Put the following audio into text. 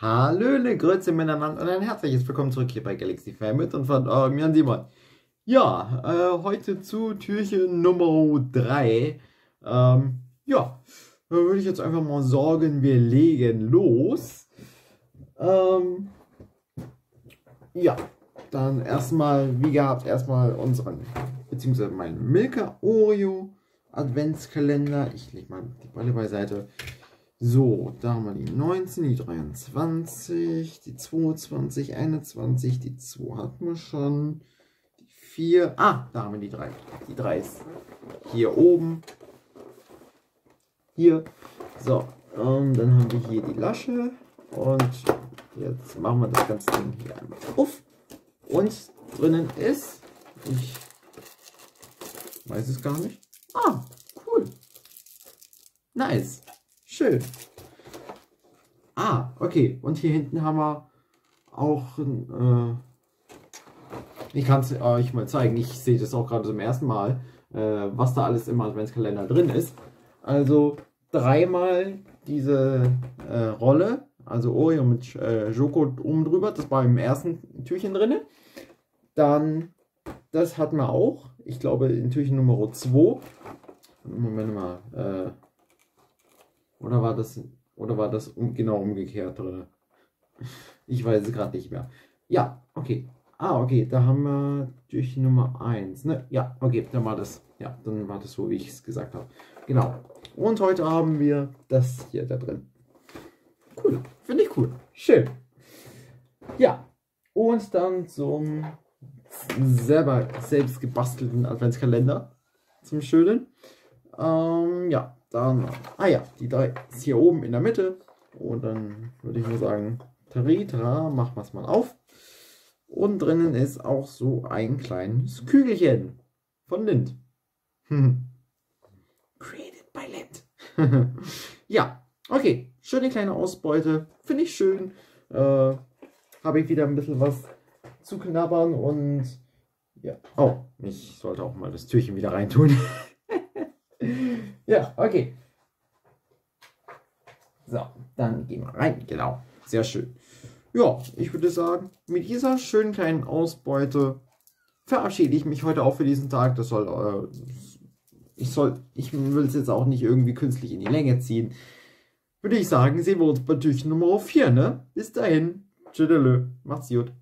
Hallöle, Grüße miteinander und ein herzliches Willkommen zurück hier bei Galaxy Family und von eurem Jan Simon. Ja, äh, heute zu Türchen Nummer 3. Ähm, ja, da würde ich jetzt einfach mal sagen, wir legen los. Ähm, ja, dann erstmal, wie gehabt, erstmal unseren, beziehungsweise meinen Milka Oreo Adventskalender. Ich lege mal die Balle beiseite. So, da haben wir die 19, die 23, die 22, 21, die 2 hatten wir schon. Die 4, ah, da haben wir die 3. Die 3 ist hier oben. Hier. So, ähm, dann haben wir hier die Lasche. Und jetzt machen wir das ganze Ding hier einmal auf. Und drinnen ist, ich weiß es gar nicht. Ah, cool. Nice. Schön. Ah, okay. Und hier hinten haben wir auch... Äh, ich kann es euch mal zeigen. Ich sehe das auch gerade zum ersten Mal, äh, was da alles im Adventskalender drin ist. Also dreimal diese äh, Rolle, also Oreo mit äh, Schoko oben drüber. Das war im ersten Türchen drin. Dann, das hatten wir auch. Ich glaube in Türchen Nummer 2. Moment mal. Oder war das, oder war das um, genau umgekehrt drin? Ich weiß es gerade nicht mehr. Ja, okay. Ah, okay, da haben wir durch Nummer 1. Ne? Ja, okay, dann war das. Ja, dann war das so, wie ich es gesagt habe. Genau. Und heute haben wir das hier da drin. Cool. Finde ich cool. Schön. Ja. Und dann zum selber selbst gebastelten Adventskalender. Zum Schönen. Ähm, ja, dann, ah ja, die drei ist hier oben in der Mitte. Und dann würde ich mal sagen, Taritra, machen wir es mal auf. Und drinnen ist auch so ein kleines Kügelchen von Lind. Created by Lind. ja, okay. Schöne kleine Ausbeute. Finde ich schön. Äh, Habe ich wieder ein bisschen was zu knabbern und ja. Oh, ich sollte auch mal das Türchen wieder reintun. Ja, okay. So, dann gehen wir rein. Genau, sehr schön. Ja, ich würde sagen, mit dieser schönen kleinen Ausbeute verabschiede ich mich heute auch für diesen Tag. Das soll, äh, ich soll, ich will es jetzt auch nicht irgendwie künstlich in die Länge ziehen. Würde ich sagen, sehen wir uns bei Türchen Nummer 4, ne? Bis dahin. Tschüss, macht's gut.